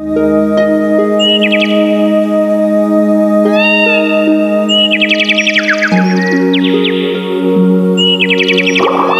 Thank you.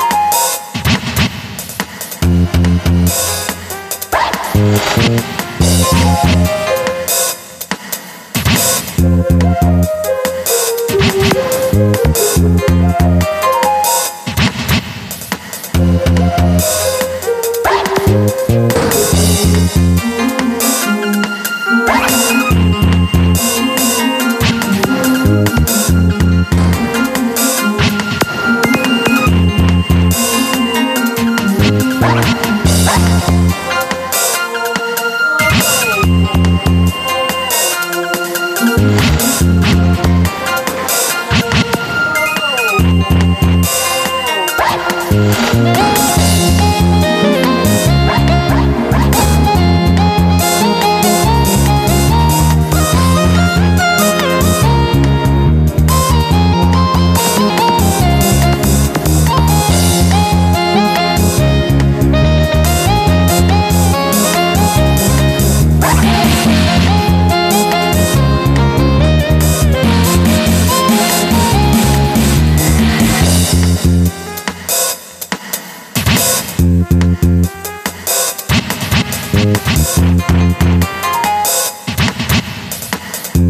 Bye.